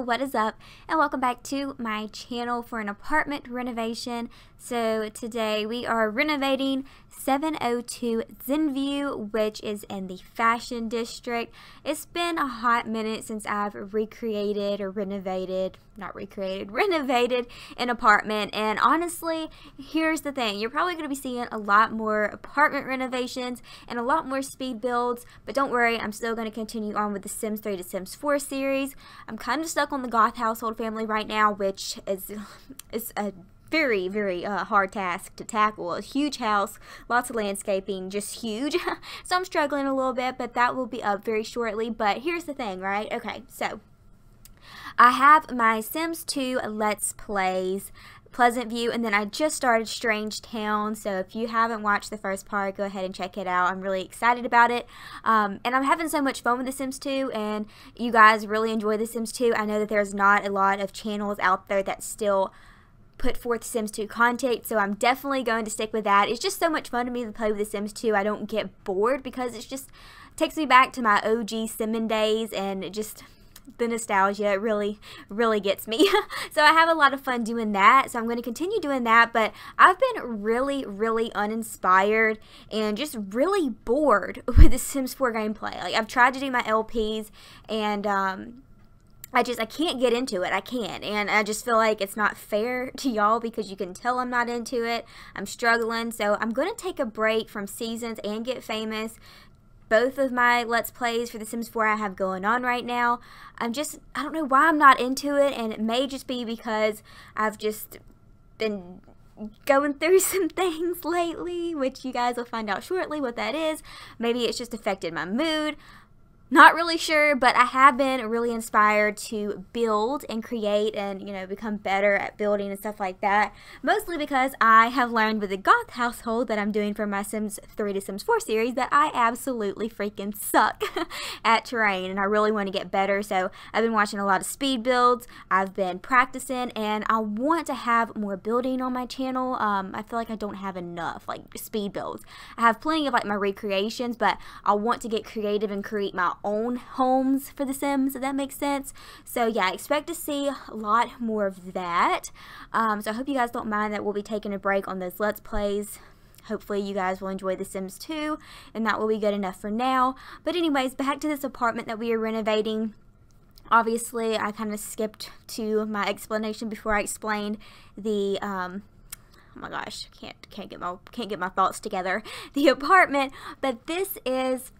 What is up? And welcome back to my channel for an apartment renovation. So today we are renovating 702 Zenview, which is in the Fashion District. It's been a hot minute since I've recreated or renovated, not recreated, renovated an apartment. And honestly, here's the thing. You're probably going to be seeing a lot more apartment renovations and a lot more speed builds. But don't worry, I'm still going to continue on with the Sims 3 to Sims 4 series. I'm kind of stuck on the Goth household family right now, which is, is a very, very uh, hard task to tackle. A huge house, lots of landscaping, just huge. so I'm struggling a little bit, but that will be up very shortly. But here's the thing, right? Okay, so I have my Sims 2 Let's Plays Pleasantview, and then I just started Strangetown. So if you haven't watched the first part, go ahead and check it out. I'm really excited about it, um, and I'm having so much fun with The Sims 2. And you guys really enjoy The Sims 2. I know that there's not a lot of channels out there that still put forth Sims 2 content, so I'm definitely going to stick with that. It's just so much fun to me to play with The Sims 2. I don't get bored because it's just takes me back to my OG Simmer days and just the nostalgia it really really gets me so I have a lot of fun doing that so I'm going to continue doing that but I've been really really uninspired and just really bored with the Sims 4 gameplay like I've tried to do my LPs and um I just I can't get into it. I can't. And I just feel like it's not fair to y'all because you can tell I'm not into it. I'm struggling. So I'm going to take a break from seasons and get famous. Both of my Let's Plays for The Sims 4 I have going on right now. I'm just, I don't know why I'm not into it, and it may just be because I've just been going through some things lately, which you guys will find out shortly what that is. Maybe it's just affected my mood. Not really sure, but I have been really inspired to build and create and, you know, become better at building and stuff like that. Mostly because I have learned with the Goth household that I'm doing for my Sims 3 to Sims 4 series that I absolutely freaking suck at terrain and I really want to get better. So I've been watching a lot of speed builds. I've been practicing and I want to have more building on my channel. Um, I feel like I don't have enough like speed builds. I have plenty of like my recreations, but I want to get creative and create my own homes for The Sims, if that makes sense. So yeah, I expect to see a lot more of that. Um, so I hope you guys don't mind that we'll be taking a break on those Let's Plays. Hopefully you guys will enjoy The Sims 2, and that will be good enough for now. But anyways, back to this apartment that we are renovating. Obviously, I kind of skipped to my explanation before I explained the um, oh my gosh, can't can't get my can't get my thoughts together. The apartment, but this is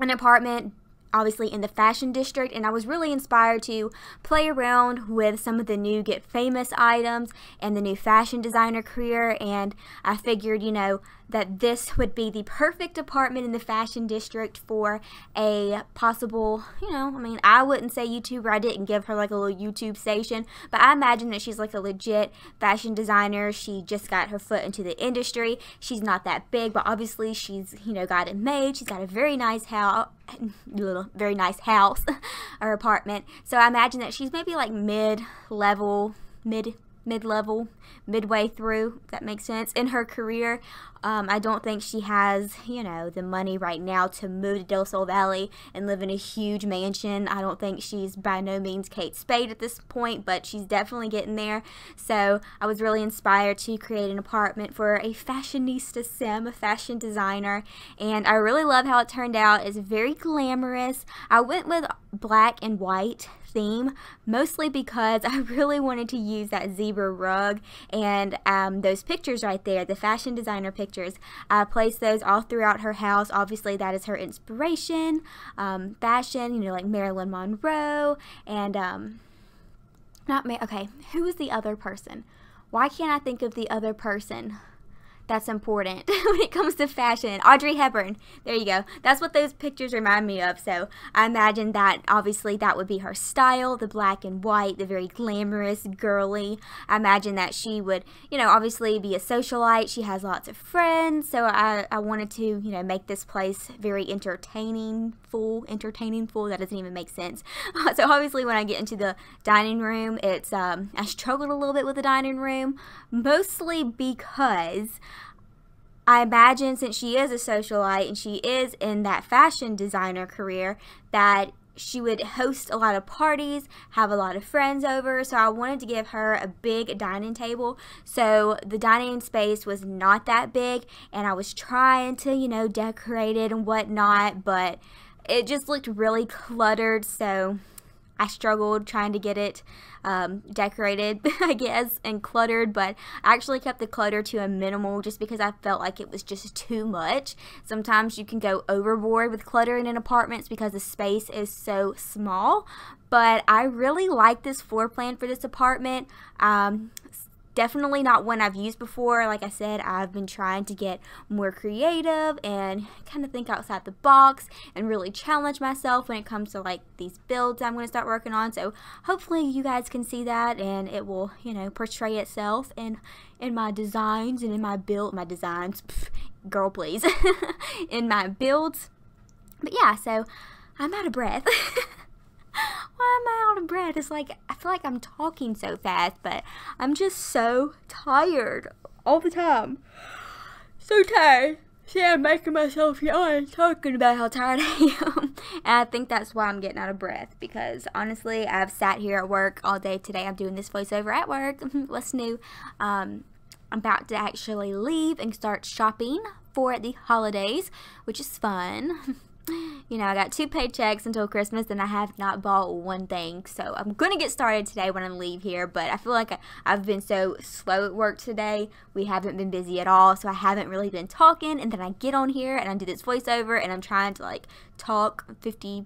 an apartment obviously in the fashion district and I was really inspired to play around with some of the new get famous items and the new fashion designer career and I figured you know that this would be the perfect apartment in the fashion district for a possible, you know, I mean, I wouldn't say YouTuber. I didn't give her like a little YouTube station, but I imagine that she's like a legit fashion designer. She just got her foot into the industry. She's not that big, but obviously she's, you know, got it made. She's got a very nice house, little, very nice house or apartment. So I imagine that she's maybe like mid-level, mid mid-level, midway through, that makes sense, in her career. Um, I don't think she has, you know, the money right now to move to Del Sol Valley and live in a huge mansion. I don't think she's by no means Kate Spade at this point, but she's definitely getting there. So I was really inspired to create an apartment for a fashionista sim, a fashion designer, and I really love how it turned out. It's very glamorous. I went with black and white theme, mostly because I really wanted to use that zebra rug and um, those pictures right there, the fashion designer pictures. I placed those all throughout her house. Obviously, that is her inspiration. Um, fashion, you know, like Marilyn Monroe and, um, not me. Okay, who is the other person? Why can't I think of the other person? That's important when it comes to fashion. Audrey Hepburn. There you go. That's what those pictures remind me of. So I imagine that obviously that would be her style, the black and white, the very glamorous, girly. I imagine that she would, you know, obviously be a socialite. She has lots of friends. So I, I wanted to, you know, make this place very entertaining, full, entertaining, full. That doesn't even make sense. so obviously when I get into the dining room, it's, um, I struggled a little bit with the dining room, mostly because I imagine since she is a socialite and she is in that fashion designer career, that she would host a lot of parties, have a lot of friends over. So I wanted to give her a big dining table. So the dining space was not that big, and I was trying to, you know, decorate it and whatnot, but it just looked really cluttered. So I struggled trying to get it um, decorated, I guess, and cluttered, but I actually kept the clutter to a minimal just because I felt like it was just too much. Sometimes you can go overboard with cluttering in apartments because the space is so small, but I really like this floor plan for this apartment. Um, definitely not one I've used before. Like I said, I've been trying to get more creative and kind of think outside the box and really challenge myself when it comes to like these builds I'm going to start working on. So hopefully you guys can see that and it will, you know, portray itself in in my designs and in my build, my designs, pff, girl please, in my builds. But yeah, so I'm out of breath. why am I out of breath? It's like, I feel like I'm talking so fast, but I'm just so tired all the time. So tired. See, I'm making myself yawn talking about how tired I am. and I think that's why I'm getting out of breath because honestly, I've sat here at work all day today. I'm doing this voiceover at work. What's new? Um, I'm about to actually leave and start shopping for the holidays, which is fun. you know, I got two paychecks until Christmas and I have not bought one thing. So I'm going to get started today when I leave here. But I feel like I, have been so slow at work today. We haven't been busy at all. So I haven't really been talking. And then I get on here and I do this voiceover and I'm trying to like talk 50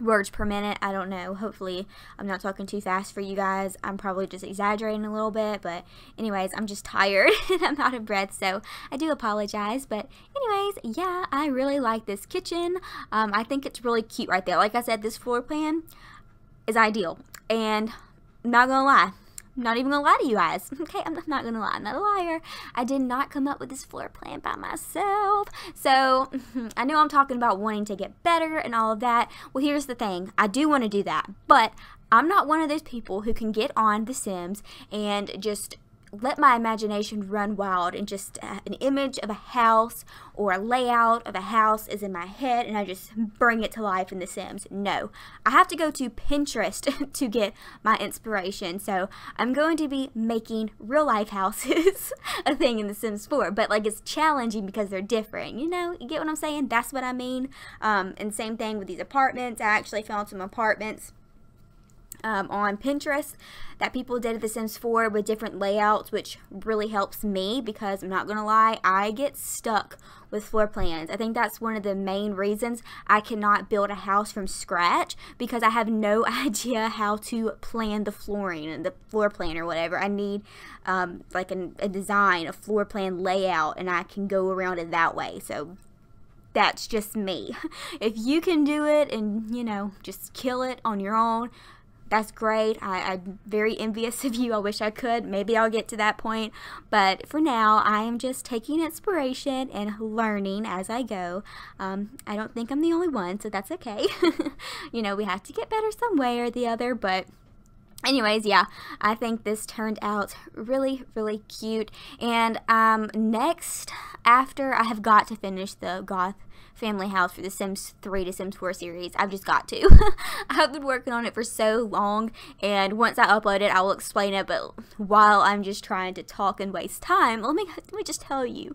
words per minute. I don't know. Hopefully, I'm not talking too fast for you guys. I'm probably just exaggerating a little bit, but anyways, I'm just tired and I'm out of breath, so I do apologize. But anyways, yeah, I really like this kitchen. Um, I think it's really cute right there. Like I said, this floor plan is ideal, and not gonna lie, not even gonna lie to you guys. Okay, I'm not gonna lie. I'm not a liar. I did not come up with this floor plan by myself. So I know I'm talking about wanting to get better and all of that. Well, here's the thing. I do want to do that, but I'm not one of those people who can get on The Sims and just let my imagination run wild and just uh, an image of a house or a layout of a house is in my head and I just bring it to life in The Sims. No, I have to go to Pinterest to get my inspiration. So I'm going to be making real life houses a thing in The Sims 4, but like it's challenging because they're different. You know, you get what I'm saying? That's what I mean. Um, and same thing with these apartments. I actually found some apartments um, on Pinterest that people did The Sims 4 with different layouts, which really helps me because I'm not going to lie, I get stuck with floor plans. I think that's one of the main reasons I cannot build a house from scratch because I have no idea how to plan the flooring and the floor plan or whatever. I need um, like a, a design, a floor plan layout, and I can go around it that way. So that's just me. If you can do it and, you know, just kill it on your own, that's great. I, am very envious of you. I wish I could. Maybe I'll get to that point. But for now, I am just taking inspiration and learning as I go. Um, I don't think I'm the only one, so that's okay. you know, we have to get better some way or the other, but anyways yeah i think this turned out really really cute and um next after i have got to finish the goth family house for the Sims 3 to Sims 4 series. I've just got to. I've been working on it for so long, and once I upload it, I will explain it. But while I'm just trying to talk and waste time, let me let me just tell you.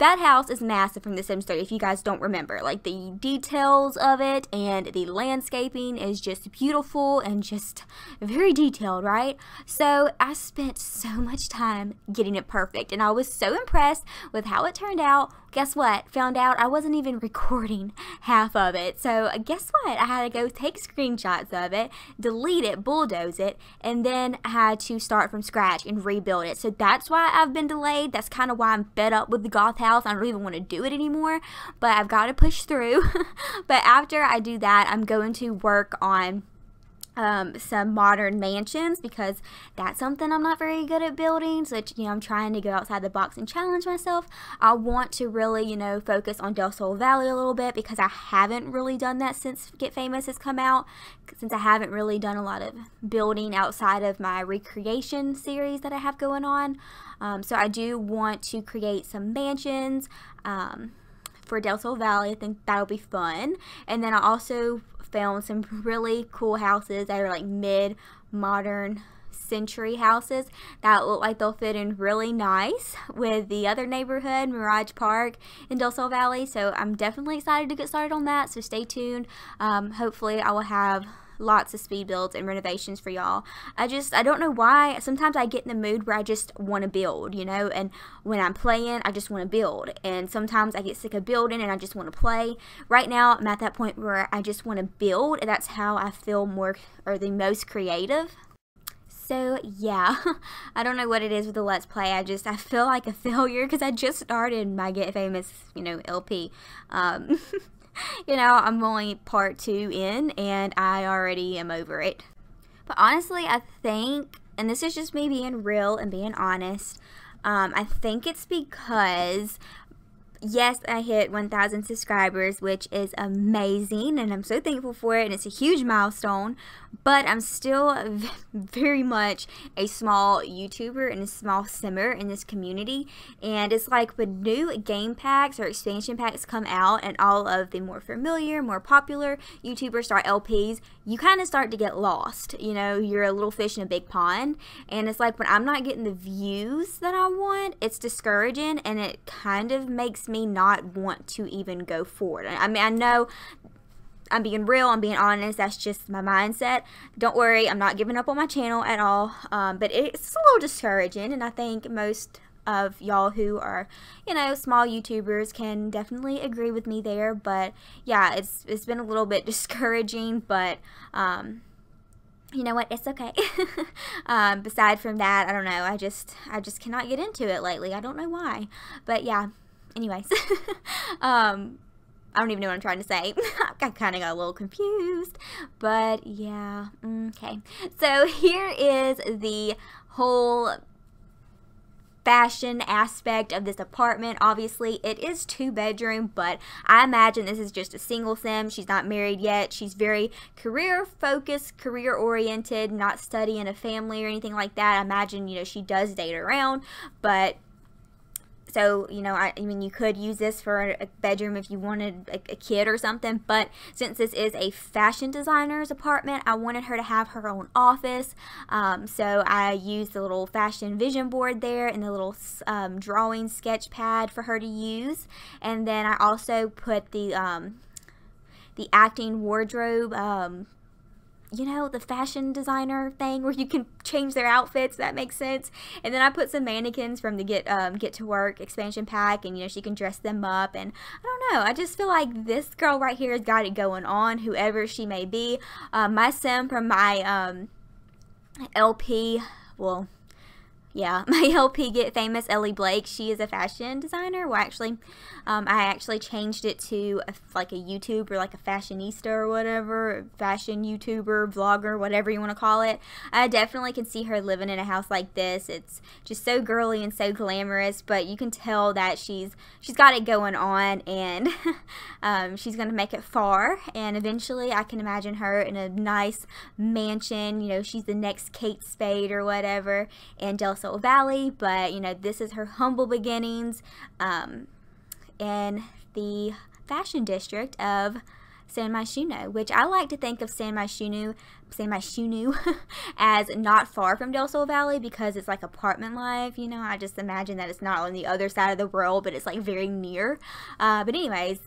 That house is massive from The Sims 3 if you guys don't remember. Like the details of it and the landscaping is just beautiful and just very detailed, right? So I spent so much time getting it perfect and I was so impressed with how it turned out guess what? Found out I wasn't even recording half of it. So guess what? I had to go take screenshots of it, delete it, bulldoze it, and then I had to start from scratch and rebuild it. So that's why I've been delayed. That's kind of why I'm fed up with the goth house. I don't even want to do it anymore, but I've got to push through. but after I do that, I'm going to work on um, some modern mansions because that's something I'm not very good at building. So, you know, I'm trying to go outside the box and challenge myself. I want to really, you know, focus on Del Sol Valley a little bit because I haven't really done that since Get Famous has come out. Since I haven't really done a lot of building outside of my recreation series that I have going on. Um, so I do want to create some mansions. Um, for Del Sol Valley. I think that'll be fun. And then I also found some really cool houses that are like mid modern century houses that look like they'll fit in really nice with the other neighborhood, Mirage Park in Del Sol Valley. So I'm definitely excited to get started on that. So stay tuned. Um, hopefully I will have lots of speed builds and renovations for y'all. I just, I don't know why. Sometimes I get in the mood where I just want to build, you know, and when I'm playing, I just want to build. And sometimes I get sick of building and I just want to play. Right now, I'm at that point where I just want to build, and that's how I feel more or the most creative. So yeah, I don't know what it is with the Let's Play. I just, I feel like a failure because I just started my Get Famous, you know, LP. Um, you know, I'm only part two in and I already am over it. But honestly, I think, and this is just me being real and being honest, um, I think it's because yes, I hit 1,000 subscribers, which is amazing, and I'm so thankful for it, and it's a huge milestone. But I'm still very much a small YouTuber and a small simmer in this community. And it's like when new game packs or expansion packs come out, and all of the more familiar, more popular YouTubers start LPs, you kind of start to get lost. You know, you're a little fish in a big pond, and it's like when I'm not getting the views that I want, it's discouraging, and it kind of makes me not want to even go forward. I mean, I know I'm being real, I'm being honest, that's just my mindset. Don't worry, I'm not giving up on my channel at all, um, but it's a little discouraging, and I think most of y'all who are, you know, small YouTubers can definitely agree with me there, but yeah, it's, it's been a little bit discouraging, but, um, you know what it's okay um, beside from that i don't know i just i just cannot get into it lately i don't know why but yeah anyways, um, I don't even know what I'm trying to say. I kind of got a little confused, but yeah, okay. So here is the whole fashion aspect of this apartment. Obviously, it is two bedroom, but I imagine this is just a single sim. She's not married yet. She's very career focused, career oriented, not studying a family or anything like that. I imagine, you know, she does date around, but so, you know, I, I, mean, you could use this for a bedroom if you wanted a, a, kid or something, but since this is a fashion designer's apartment, I wanted her to have her own office. Um, so I used the little fashion vision board there and the little um, drawing sketch pad for her to use. And then I also put the, um, the acting wardrobe um, you know, the fashion designer thing where you can change their outfits. That makes sense. And then I put some mannequins from the Get um, Get to Work expansion pack, and you know she can dress them up. And I don't know, I just feel like this girl right here has got it going on, whoever she may be. Uh, my sim from my um, LP, well, yeah, my LP Get Famous, Ellie Blake, she is a fashion designer. Well, actually, um, I actually changed it to a, like a YouTube or like a fashionista or whatever, fashion YouTuber, vlogger, whatever you want to call it. I definitely can see her living in a house like this. It's just so girly and so glamorous, but you can tell that she's she's got it going on, and um, she's gonna make it far. And eventually, I can imagine her in a nice mansion. You know, she's the next Kate Spade or whatever, and Del Valley, but you know, this is her humble beginnings um, in the fashion district of San Myshuno, which I like to think of San Myshuno, San Myshuno as not far from Del Sol Valley because it's like apartment life, you know. I just imagine that it's not on the other side of the world, but it's like very near. Uh, but anyways,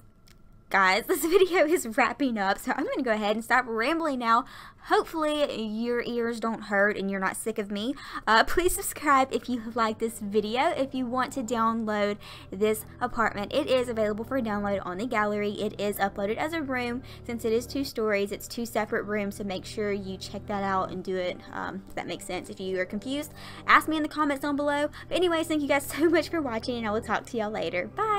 guys, this video is wrapping up, so I'm going to go ahead and stop rambling now. Hopefully your ears don't hurt and you're not sick of me. Uh, please subscribe if you like this video. If you want to download this apartment, it is available for download on the gallery. It is uploaded as a room. Since it is two stories, it's two separate rooms, so make sure you check that out and do it, um, if that makes sense. If you are confused, ask me in the comments down below. But anyways, thank you guys so much for watching, and I will talk to y'all later. Bye!